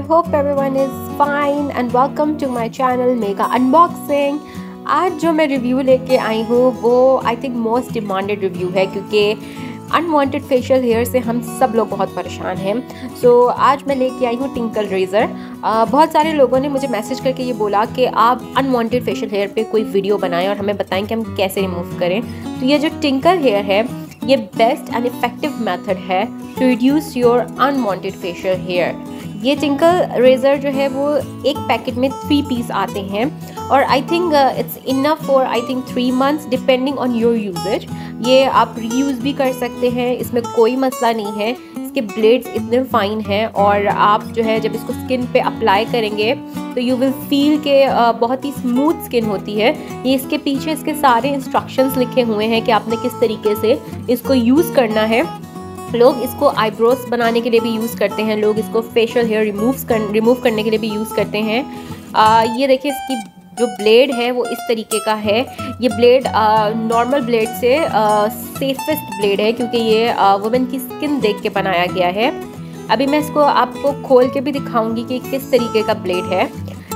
hope everyone is fine and welcome to my channel Mega Unboxing. आज जो मैं review लेके आई हूँ वो I think most demanded review है क्योंकि अनवांटेड फेशियल हेयर से हम सब लोग बहुत परेशान हैं। सो so, आज मैं लेके आई हूँ टिंकल रेज़र बहुत सारे लोगों ने मुझे मैसेज करके ये बोला कि आप अनवांटेड फेशियल हेयर पे कोई वीडियो बनाएँ और हमें बताएँ कि हम कैसे रिमूव करें। तो ये जो टिंकल हेयर है ये बेस्ट एंड इफ़ेक्टिव मेथड है to reduce your unwanted facial hair ये टिंकल रेज़र जो है वो एक पैकेट में थ्री पीस आते हैं। और I think it's enough for I think three months depending on your usage ये आप रीयूज़ भी कर सकते हैं, इसमें कोई मसला नहीं है। इसके ब्लेड्स इतने फाइन हैं और आप जो है, जब इसको स्किन पे अप्लाई करेंगे तो यू विल फील के बहुत ही स्मूथ स्किन होती है। ये इसके पीछे इसके सारे इंस्ट्रक्शंस लिखे हुए हैं कि आपने किस तरीके से इसको यूज़ करना है। लोग इसको आईब्रोज बनाने के लिए भी यूज़ करते हैं लोग इसको फेशियल हेयर रिमूव कर रिमूव करने के लिए भी यूज़ करते हैं। आ, ये देखिए इसकी जो ब्लेड है वो इस तरीके का है। ये ब्लेड नॉर्मल ब्लेड से सेफेस्ट ब्लेड है क्योंकि ये वुमेन की स्किन देख के बनाया गया है। अभी मैं इसको आपको खोल के भी दिखाऊँगी कि किस तरीके का ब्लेड है।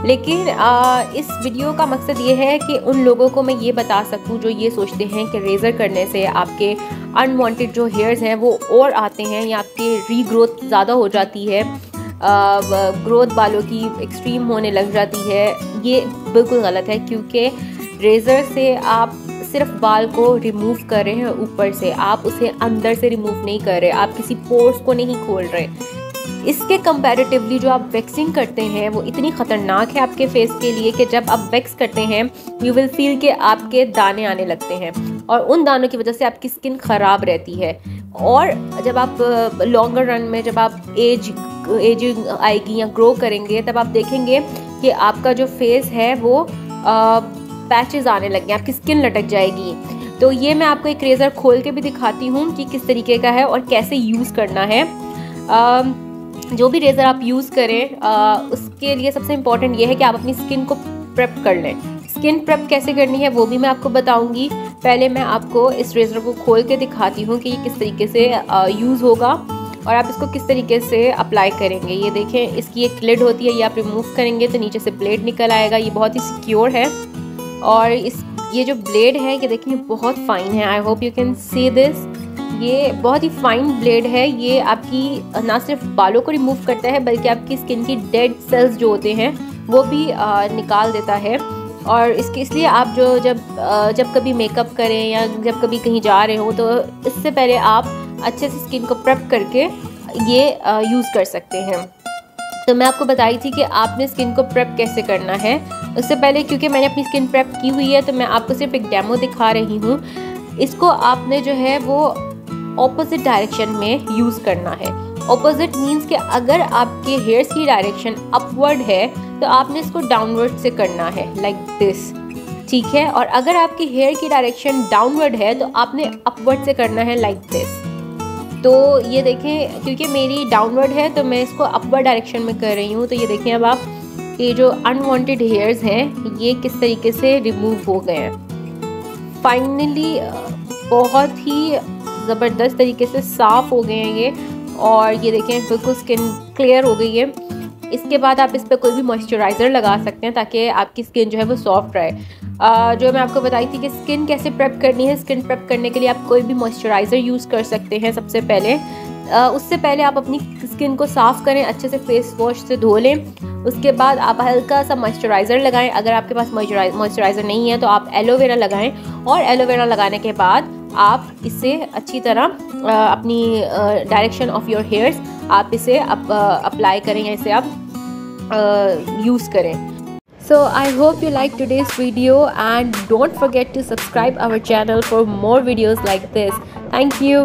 लेकिन आ, इस वीडियो का मकसद ये है कि उन लोगों को मैं ये बता सकूँ जो ये सोचते हैं कि रेज़र करने से आपके अनवांटेड जो हेयर्स हैं, वो और आते हैं, या आपकी रीग्रोथ ज़्यादा हो जाती है ग्रोथ बालों की एक्सट्रीम होने लग जाती है, ये बिल्कुल गलत है, क्योंकि रेज़र से आप सिर्फ़ बाल को रिमूव कर रहे हैं ऊपर से, आप उसे अंदर से रिमूव नहीं कर रहे, आप किसी पोर्स को नहीं खोल रहे। इसके कंपैरेटिवली जो आप वैक्सिंग करते हैं वो इतनी ख़तरनाक है आपके फेस के लिए कि जब आप वैक्स करते हैं यू विल फील के आपके दाने आने लगते हैं। और उन दानों की वजह से आपकी स्किन ख़राब रहती है। और जब आप लॉन्गर रन में जब आप एज एजिंग आएगी या ग्रो करेंगे तब आप देखेंगे कि आपका जो फेस है वो पैचेस आने लगे आपकी स्किन लटक जाएगी। तो ये मैं आपको एक रेज़र खोल के भी दिखाती हूँ कि किस तरीके का है और कैसे यूज़ करना है। आ, जो भी रेज़र आप यूज़ करें आ, उसके लिए सबसे इंपॉर्टेंट ये है कि आप अपनी स्किन को प्रेप कर लें। स्किन प्रेप कैसे करनी है वो भी मैं आपको बताऊँगी। पहले मैं आपको इस रेज़र को खोल के दिखाती हूँ कि ये किस तरीके से यूज़ होगा और आप इसको किस तरीके से अप्लाई करेंगे। ये देखें इसकी एक लिड होती है ये आप रिमूव करेंगे तो नीचे से ब्लेड निकल आएगा। ये बहुत ही सिक्योर है और इस ये जो ब्लेड है ये देखें बहुत फाइन है। I hope you can see this ये बहुत ही फाइन ब्लेड है। ये आपकी ना सिर्फ़ बालों को रिमूव करता है बल्कि आपकी स्किन की डेड सेल्स जो होते हैं वो भी आ, निकाल देता है। और इसके इसलिए आप जो जब जब कभी मेकअप करें या जब कभी कहीं जा रहे हो तो इससे पहले आप अच्छे से स्किन को प्रेप करके ये यूज़ कर सकते हैं। तो मैं आपको बताई थी कि आपने स्किन को प्रेप कैसे करना है। उससे पहले क्योंकि मैंने अपनी स्किन प्रेप की हुई है तो मैं आपको सिर्फ़ एक डेमो दिखा रही हूँ। इसको आपने जो है वो ऑपोजिट डायरेक्शन में यूज़ करना है। ऑपोजिट मीन्स कि अगर आपके हेयर्स की डायरेक्शन अपवर्ड है तो आपने इसको डाउनवर्ड से करना है लाइक like दिस ठीक है? और अगर आपके हेयर की डायरेक्शन डाउनवर्ड है तो आपने अपवर्ड से करना है लाइक like दिस तो ये देखें, क्योंकि मेरी डाउनवर्ड है तो मैं इसको अपवर्ड डायरेक्शन में कर रही हूँ तो ये देखें अब आप, ये जो अनवांटेड हेयर्स हैं, ये किस तरीके से रिमूव हो गए हैं। फाइनली बहुत ही ज़बरदस्त तरीके से साफ़ हो गए हैं ये और ये देखें बिल्कुल स्किन क्लियर हो गई है। इसके बाद आप इस पर कोई भी मॉइस्चराइज़र लगा सकते हैं ताकि आपकी स्किन जो है वो सॉफ्ट रहे। जो मैं आपको बताई थी कि स्किन कैसे प्रेप करनी है स्किन प्रेप करने के लिए आप कोई भी मॉइस्चराइज़र यूज़ कर सकते हैं सबसे पहले। आ, उससे पहले आप अपनी स्किन को साफ़ करें अच्छे से फेस वॉश से धो लें। उसके बाद आप हल्का सा मॉइस्चराइज़र लगाएँ। अगर आपके पास मॉइस्चराइज़र नहीं है तो आप एलोवेरा लगाएँ और एलोवेरा लगाने के बाद आप इसे अच्छी तरह आ, अपनी डायरेक्शन ऑफ़ योर हेयर्स आप इसे अप्लाई करें या इसे आप यूज़ करें। So I hope you like today's video and don't forget to subscribe our channel for more videos like this thank you